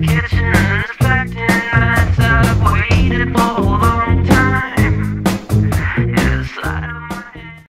Get.